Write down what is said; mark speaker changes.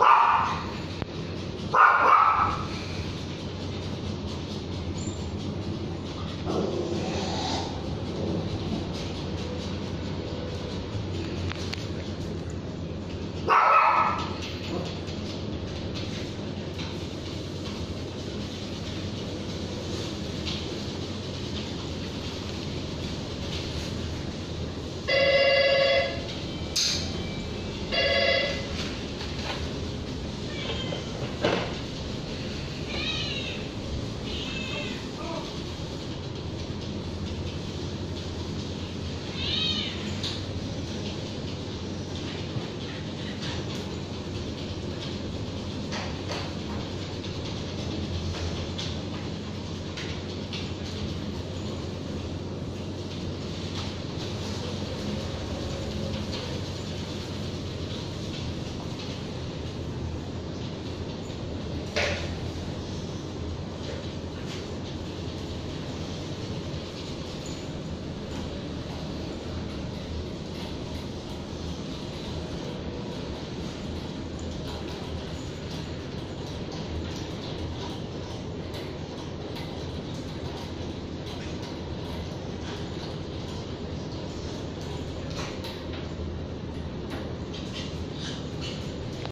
Speaker 1: Ah!